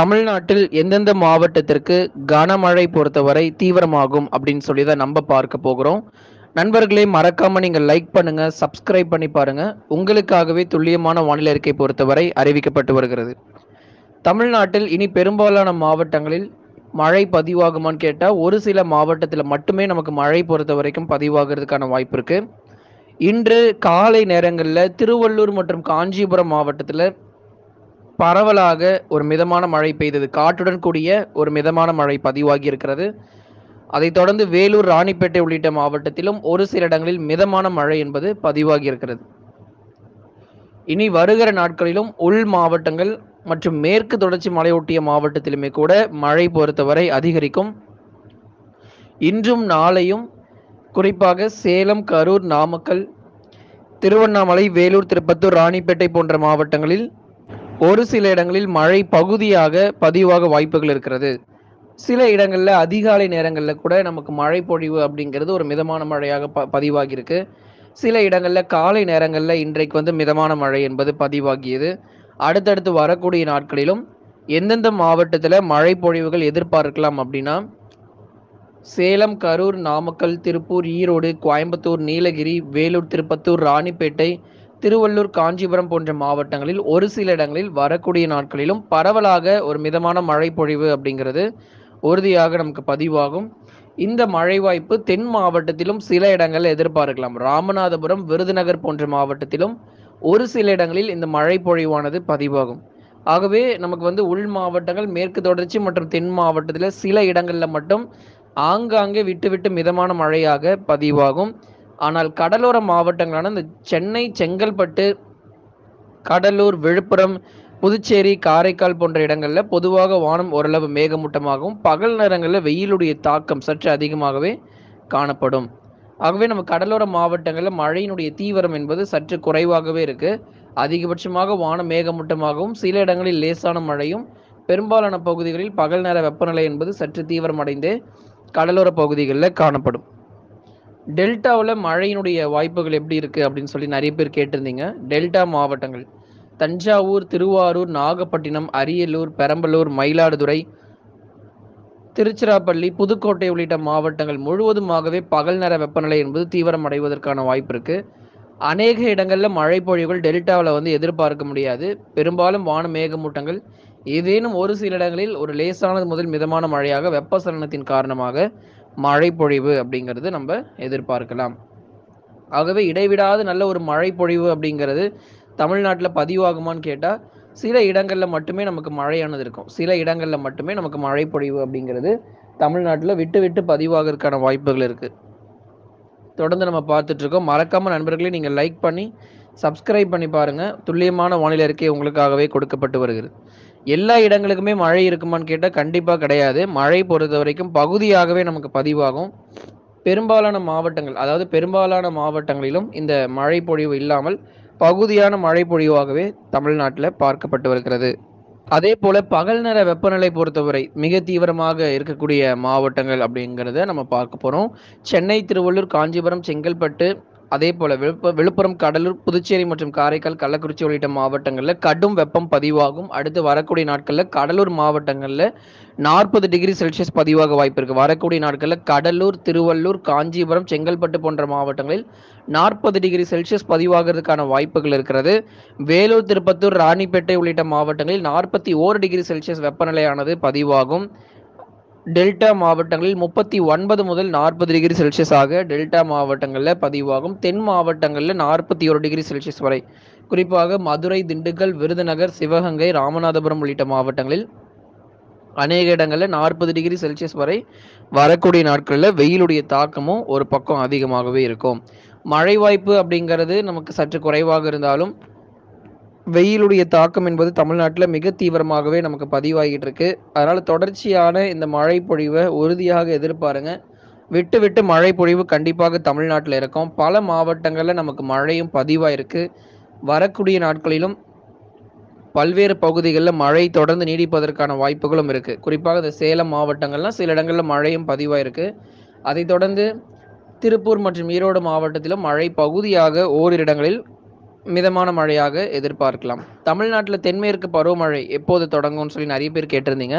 தமிழ்நாட்டில் எந்தெந்த மாவட்டத்திற்கு கனமழை பொறுத்தவரை தீவிரமாகும் அப்படின்னு சொல்லி தான் நம்ம பார்க்க போகிறோம். நண்பர்களே மறக்காம நீங்க லைக் பண்ணுங்க சப்ஸ்கிரைப் பண்ணி பாருங்க. உங்களுக்காகவே துல்லியமான வானிலை அறிக்கை பொறுத்தவரை அறிவிக்கப்பட்டு வருகிறது. தமிழ்நாட்டில் இனி பெரும்பாலான மாவட்டங்களில் மழை பதிவாகுமான்னு கேட்டால் ஒரு சில மாவட்டத்தில் மட்டுமே நமக்கு மழை பொறுத்த வரைக்கும் பதிவாகிறதுக்கான வாய்ப்பு இருக்கு. இன்று காலை நேரங்களில் திருவள்ளூர் மற்றும் காஞ்சிபுரம் மாவட்டத்தில் பரவலாக ஒரு மிதமான மழை பெய்தது. காற்றுடன் கூடிய ஒரு மிதமான மழை பதிவாகி இருக்கிறது. அதைத் தொடர்ந்து வேலூர் ராணிப்பேட்டை உள்ளிட்ட மாவட்டத்திலும் ஒரு சில இடங்களில் மிதமான மழை என்பது பதிவாகி இருக்கிறது. இனி வருகிற நாட்களிலும் உள் மாவட்டங்கள் மற்றும் மேற்கு தொடர்ச்சி மலையொட்டிய மாவட்டத்திலுமே கூட மழை பொறுத்தவரை அதிகரிக்கும். இன்றும் நாளையும் குறிப்பாக சேலம் கரூர் நாமக்கல் திருவண்ணாமலை வேலூர் திருப்பத்தூர் ராணிப்பேட்டை போன்ற மாவட்டங்களில் ஒரு சில இடங்களில் மழை பகுதியாக பதிவாக வாய்ப்புகள் இருக்கிறது. சில இடங்களில் அதிகாலை நேரங்களில் கூட நமக்கு மழை பொழிவு அப்படிங்கிறது ஒரு மிதமான மழையாக ப பதிவாகியிருக்கு. சில இடங்களில் காலை நேரங்களில் இன்றைக்கு வந்து மிதமான மழை என்பது பதிவாகியது. அடுத்தடுத்து வரக்கூடிய நாட்களிலும் எந்தெந்த மாவட்டத்தில் மழை பொழிவுகள் எதிர்பார்க்கலாம் அப்படின்னா சேலம் கரூர் நாமக்கல் திருப்பூர் ஈரோடு கோயம்புத்தூர் நீலகிரி வேலூர் திருப்பத்தூர் ராணிப்பேட்டை திருவள்ளூர் காஞ்சிபுரம் போன்ற மாவட்டங்களில் ஒரு சில இடங்களில் வரக்கூடிய நாட்களிலும் பரவலாக ஒரு மிதமான மழை பொழிவு அப்படிங்கிறது உறுதியாக நமக்கு பதிவாகும். இந்த மழை வாய்ப்பு தென் மாவட்டத்திலும் சில இடங்களில் எதிர்பார்க்கலாம். ராமநாதபுரம் விருதுநகர் போன்ற மாவட்டத்திலும் ஒரு சில இடங்களில் இந்த மழை பொழிவானது பதிவாகும். ஆகவே நமக்கு வந்து உள் மாவட்டங்கள் மேற்கு தொடர்ச்சி மற்றும் தென் மாவட்டத்தில் சில இடங்களில் மட்டும் ஆங்காங்கே விட்டு விட்டு மிதமான மழையாக பதிவாகும். ஆனால் கடலோர மாவட்டங்களான இந்த சென்னை செங்கல்பட்டு கடலூர் விழுப்புரம் புதுச்சேரி காரைக்கால் போன்ற இடங்களில் பொதுவாக வானம் ஓரளவு மேகமூட்டமாகவும் பகல் நேரங்களில் வெயிலுடைய தாக்கம் சற்று அதிகமாகவே காணப்படும். ஆகவே நம்ம கடலோர மாவட்டங்களில் மழையினுடைய தீவிரம் என்பது சற்று குறைவாகவே இருக்கு. அதிகபட்சமாக வானம் மேகமூட்டமாகவும் சில இடங்களில் லேசான மழையும் பெரும்பாலான பகுதிகளில் பகல் நேர வெப்பநிலை என்பது சற்று தீவிரமடைந்து கடலோர பகுதிகளில் காணப்படும். டெல்டாவில் மழையினுடைய வாய்ப்புகள் எப்படி இருக்குது அப்படின்னு சொல்லி நிறைய பேர் கேட்டிருந்தீங்க. டெல்டா மாவட்டங்கள். தஞ்சாவூர் திருவாரூர் நாகப்பட்டினம் அரியலூர் பெரம்பலூர் மயிலாடுதுறை திருச்சிராப்பள்ளி புதுக்கோட்டை உள்ளிட்ட மாவட்டங்கள் முழுவதுமாகவே பகல் நேர வெப்பநிலை என்பது தீவிரம் அடைவதற்கான வாய்ப்பு இருக்குது அநேக இடங்களில் மழை பொழிவுகள் டெல்டாவில் வந்து எதிர்பார்க்க முடியாது. பெரும்பாலும் வான மேகமூட்டங்கள். ஏதேனும் ஒரு சில இடங்களில் ஒரு லேசானது முதல் மிதமான மழையாக வெப்பசலனத்தின் காரணமாக மழை பொழிவு அப்படிங்கிறது நம்ம எதிர்பார்க்கலாம். ஆகவே இடைவிடாது நல்ல ஒரு மழை பொழிவு அப்படிங்கிறது தமிழ்நாட்டில் பதிவாகுமான்னு கேட்டால் சில இடங்களில் மட்டுமே நமக்கு மழையானது இருக்கும். சில இடங்களில் மட்டுமே நமக்கு மழை பொழிவு அப்படிங்கிறது தமிழ்நாட்டில் விட்டு விட்டு பதிவாகிறதுக்கான வாய்ப்புகள் இருக்குது தொடர்ந்து நம்ம பார்த்துட்ருக்கோம் மறக்காமல் நண்பர்களே நீங்கள் லைக் பண்ணி சப்ஸ்கிரைப் பண்ணி பாருங்கள் துல்லியமான வானிலை அறிக்கை உங்களுக்காகவே கொடுக்கப்பட்டு வருகிறது. எல்லா இடங்களுக்குமே மழை இருக்குமான்னு கேட்டால் கண்டிப்பாக கிடையாது. மழை பொறுத்த வரைக்கும் பகுதியாகவே நமக்கு பதிவாகும். பெரும்பாலான மாவட்டங்கள் அதாவது பெரும்பாலான மாவட்டங்களிலும் இந்த மழை பொழிவு இல்லாமல் பகுதியான மழை பொழிவாகவே தமிழ்நாட்டில் பார்க்கப்பட்டு வருகிறது. அதே போல பகல் நேர வெப்பநிலை பொறுத்தவரை மிக தீவிரமாக இருக்கக்கூடிய மாவட்டங்கள் அப்படிங்கிறத நம்ம பார்க்க போகிறோம் சென்னை திருவள்ளூர் காஞ்சிபுரம் செங்கல்பட்டு அதே போல விழுப்ப விழுப்புரம் கடலூர் புதுச்சேரி மற்றும் காரைக்கால் கள்ளக்குறிச்சி உள்ளிட்ட மாவட்டங்களில் கடும் வெப்பம் பதிவாகும். அடுத்து வரக்கூடிய நாட்களில் கடலூர் மாவட்டங்களில் நாற்பது டிகிரி செல்சியஸ் பதிவாக வாய்ப்பு இருக்கு. வரக்கூடிய நாட்களில் கடலூர் திருவள்ளூர் காஞ்சிபுரம் செங்கல்பட்டு போன்ற மாவட்டங்களில் நாற்பது டிகிரி செல்சியஸ் பதிவாகிறதுக்கான வாய்ப்புகள் இருக்கிறது. வேலூர் திருப்பத்தூர் ராணிப்பேட்டை உள்ளிட்ட மாவட்டங்களில் நாற்பத்தி ஓரு டிகிரி செல்சியஸ் வெப்பநிலையானது பதிவாகும். டெல்டா மாவட்டங்களில் முப்பத்தி ஒன்பது முதல் நாற்பது டிகிரி செல்சியஸ் ஆக டெல்டா மாவட்டங்களில் பதிவாகும். தென் மாவட்டங்களில் நாற்பத்தி ஒரு டிகிரி செல்சியஸ் வரை. குறிப்பாக மதுரை திண்டுக்கல் விருதுநகர் சிவகங்கை ராமநாதபுரம் உள்ளிட்ட மாவட்டங்களில் அநேக இடங்களில் நாற்பது டிகிரி செல்சியஸ் வரை வரக்கூடிய நாட்களில் வெயிலுடைய தாக்கமும் ஒரு பக்கம் அதிகமாகவே இருக்கும். மழை வாய்ப்பு அப்படிங்கிறது நமக்கு சற்று குறைவாக இருந்தாலும் வெயிலுடைய தாக்கம் என்பது தமிழ்நாட்டில் மிக தீவிரமாகவே நமக்கு பதிவாகிட்டு இருக்கு. அதனால தொடர்ச்சியான இந்த மழை பொழிவை உறுதியாக எதிர்பாருங்க. விட்டு விட்டு மழை பொழிவு கண்டிப்பாக தமிழ்நாட்டில் இருக்கும். பல மாவட்டங்களில் நமக்கு மழையும் பதிவாயிருக்கு. வரக்கூடிய நாட்களிலும் பல்வேறு பகுதிகளில் மழை தொடர்ந்து நீடிப்பதற்கான வாய்ப்புகளும் இருக்கு. குறிப்பாக இந்த சேலம் மாவட்டங்கள்லாம் சில இடங்களில் மழையும் பதிவாயிருக்கு. அதைத் தொடர்ந்து திருப்பூர் மற்றும் ஈரோடு மாவட்டத்திலும் மழை பகுதியாக ஓரிரு இடங்களில் மிதமான மழையாக எதிர்பார்க்கலாம். தமிழ்நாட்டில் தென்மேற்கு பருவமழை எப்போது தொடங்கும்னு சொல்லி நிறைய பேர் கேட்டிருந்தீங்க.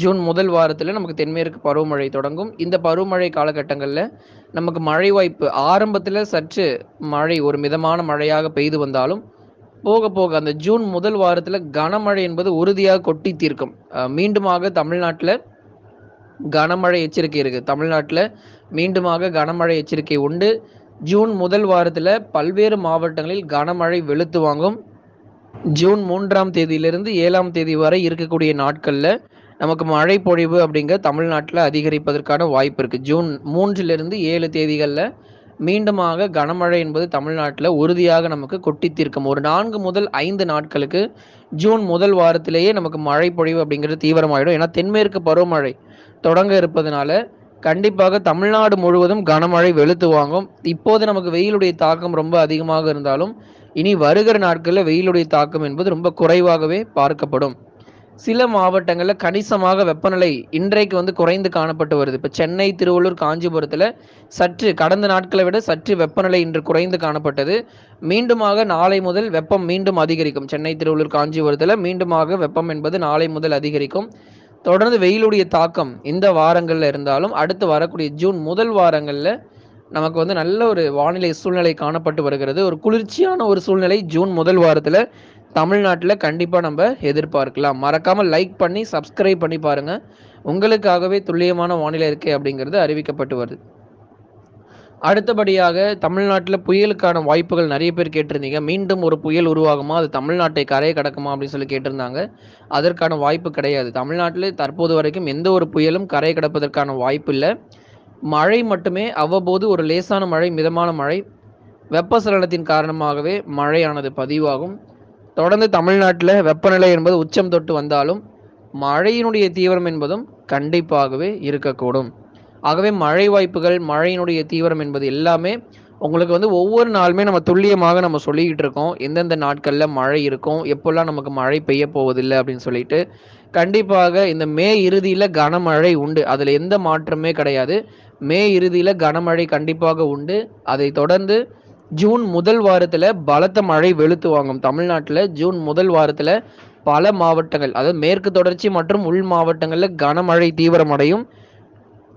ஜூன் முதல் வாரத்தில் நமக்கு தென்மேற்கு பருவமழை தொடங்கும். இந்த பருவமழை காலகட்டங்களில் நமக்கு மழை வாய்ப்பு ஆரம்பத்தில் சற்று மழை ஒரு மிதமான மழையாக பெய்து வந்தாலும் போக போக அந்த ஜூன் முதல் வாரத்தில் கனமழை என்பது உறுதியாக கொட்டி தீர்க்கும். மீண்டுமாக தமிழ்நாட்டில் கனமழை எச்சரிக்கை இருக்குது தமிழ்நாட்டில் மீண்டுமாக கனமழை எச்சரிக்கை உண்டு. ஜூன் முதல் வாரத்தில் பல்வேறு மாவட்டங்களில் கனமழை வெளுத்து வாங்கும். ஜூன் மூன்றாம் தேதியிலிருந்து ஏழாம் தேதி வரை இருக்கக்கூடிய நாட்களில் நமக்கு மழை பொழிவு அப்படிங்கிற தமிழ்நாட்டில் அதிகரிப்பதற்கான வாய்ப்பு இருக்குது ஜூன் மூன்றிலிருந்து ஏழு தேதிகளில் மீண்டுமாக கனமழை என்பது தமிழ்நாட்டில் உறுதியாக நமக்கு கொட்டி தீர்க்கும். ஒரு நான்கு முதல் ஐந்து நாட்களுக்கு ஜூன் முதல் வாரத்திலேயே நமக்கு மழை பொழிவு அப்படிங்கிறது தீவிரமாயிடும். ஏன்னா தென்மேற்கு பருவமழை தொடங்க இருப்பதனால கண்டிப்பாக தமிழ்நாடு முழுவதும் கனமழை வெளுத்து வாங்கும். இப்போது நமக்கு வெயிலுடைய தாக்கம் ரொம்ப அதிகமாக இருந்தாலும் இனி வருகிற நாட்களில் வெயிலுடைய தாக்கம் என்பது ரொம்ப குறைவாகவே பார்க்கப்படும். சில மாவட்டங்களில் கணிசமாக வெப்பநிலை இன்றைக்கு வந்து குறைந்து காணப்பட்டு வருது. இப்போ சென்னை திருவள்ளூர் காஞ்சிபுரத்தில் சற்று கடந்த நாட்களை விட சற்று வெப்பநிலை இன்று குறைந்து காணப்பட்டது. மீண்டுமாக நாளை முதல் வெப்பம் மீண்டும் அதிகரிக்கும். சென்னை திருவள்ளூர் காஞ்சிபுரத்தில் மீண்டுமாக வெப்பம் என்பது நாளை முதல் அதிகரிக்கும். தொடர்ந்து வெயிலுடைய தாக்கம் இந்த வாரங்களில் இருந்தாலும் அடுத்து வரக்கூடிய ஜூன் முதல் வாரங்களில் நமக்கு வந்து நல்ல ஒரு வானிலை சூழ்நிலை காணப்பட்டு வருகிறது. ஒரு குளிர்ச்சியான ஒரு சூழ்நிலை ஜூன் முதல் வாரத்தில் தமிழ்நாட்டில் கண்டிப்பாக நம்ம எதிர்பார்க்கலாம். மறக்காமல் லைக் பண்ணி சப்ஸ்கிரைப் பண்ணி பாருங்கள் உங்களுக்காகவே துல்லியமான வானிலை இருக்கே அப்படிங்கிறது அறிவிக்கப்பட்டு வருது. அடுத்தபடியாக தமிழ்நாட்டில் புயலுக்கான வாய்ப்புகள் நிறைய பேர் கேட்டிருந்தீங்க. மீண்டும் ஒரு புயல் உருவாகுமா? அது தமிழ்நாட்டை கரையை கடக்குமா? அப்படின்னு சொல்லி கேட்டிருந்தாங்க. அதற்கான வாய்ப்பு கிடையாது. தமிழ்நாட்டில் தற்போது வரைக்கும் எந்த ஒரு புயலும் கரையை கடப்பதற்கான வாய்ப்பு இல்லை. மழை மட்டுமே அவ்வப்போது ஒரு லேசான மழை மிதமான மழை வெப்பசலனத்தின் காரணமாகவே மழையானது பதிவாகும். தொடர்ந்து தமிழ்நாட்டில் வெப்பநிலை என்பது உச்சம் தொட்டு வந்தாலும் மழையினுடைய தீவிரம் என்பதும் கண்டிப்பாகவே இருக்கக்கூடும். ஆகவே மழை வாய்ப்புகள் மழையினுடைய தீவிரம் என்பது எல்லாமே உங்களுக்கு வந்து ஒவ்வொரு நாளுமே நம்ம துல்லியமாக நம்ம சொல்லிக்கிட்டு இருக்கோம். எந்தெந்த நாட்களில் மழை இருக்கும் எப்போல்லாம் நமக்கு மழை பெய்ய போவதில்லை அப்படின்னு சொல்லிட்டு. கண்டிப்பாக இந்த மே இறுதியில் கனமழை உண்டு. அதில் எந்த மாற்றமே கிடையாது. மே இறுதியில் கனமழை கண்டிப்பாக உண்டு. அதை தொடர்ந்து ஜூன் முதல் வாரத்தில் பலத்த மழை வெளுத்து வாங்கும். தமிழ்நாட்டில் ஜூன் முதல் வாரத்தில் பல மாவட்டங்கள் அதாவது மேற்கு தொடர்ச்சி மற்றும் உள் மாவட்டங்களில் கனமழை தீவிரமடையும்.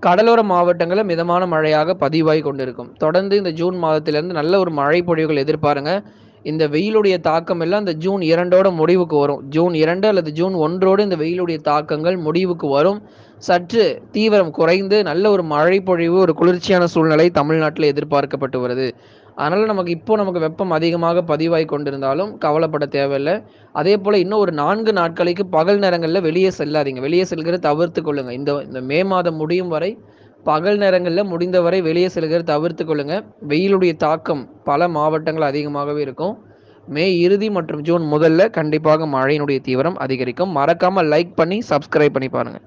கடலோர மாவட்டங்களில் மிதமான மழையாக பதிவாகி கொண்டிருக்கும். தொடர்ந்து இந்த ஜூன் மாதத்திலிருந்து நல்ல ஒரு மழை பொழிவுகள் எதிர்பாருங்க. இந்த வெயிலுடைய தாக்கம் எல்லாம் இந்த ஜூன் இரண்டோட முடிவுக்கு வரும். ஜூன் இரண்டு அல்லது ஜூன் ஒன்றோடு இந்த வெயிலுடைய தாக்கங்கள் முடிவுக்கு வரும். சற்று தீவிரம் குறைந்து நல்ல ஒரு மழை பொழிவு ஒரு குளிர்ச்சியான சூழ்நிலை தமிழ்நாட்டில் எதிர்பார்க்கப்பட்டு வருது. அதனால் நமக்கு இப்போ நமக்கு வெப்பம் அதிகமாக பதிவாகி கொண்டிருந்தாலும் கவலைப்பட தேவையில்லை. அதே போல் இன்னும் ஒரு நான்கு நாட்களுக்கு பகல் நேரங்களில் வெளியே செல்லாதீங்க. வெளியே செல்கிறத தவிர்த்து கொள்ளுங்க. இந்த இந்த மே மாதம் முடியும் வரை பகல் நேரங்களில் முடிந்தவரை வெளியே செல்கிறத தவிர்த்து கொள்ளுங்க. வெயிலுடைய தாக்கம் பல மாவட்டங்கள் அதிகமாகவே இருக்கும். மே இறுதி மற்றும் ஜூன் முதல்ல கண்டிப்பாக மழையினுடைய தீவிரம் அதிகரிக்கும். மறக்காமல் லைக் பண்ணி சப்ஸ்கிரைப் பண்ணி பாருங்கள்